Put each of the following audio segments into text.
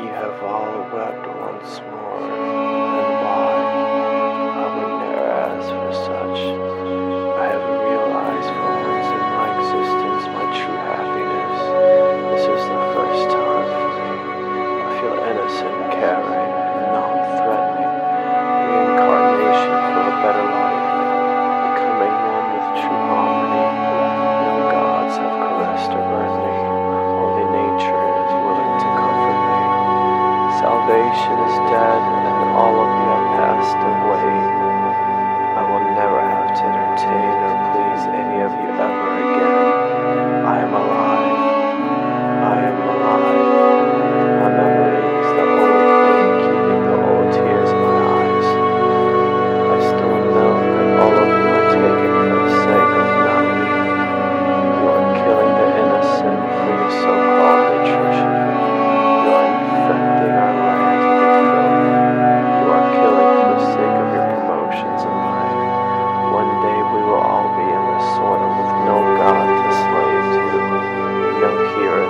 You have all wept once more. salvation is down.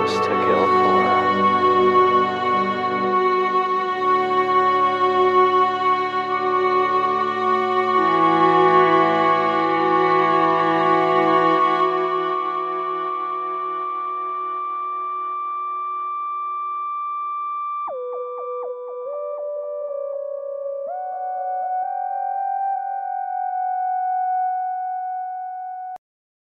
Just. to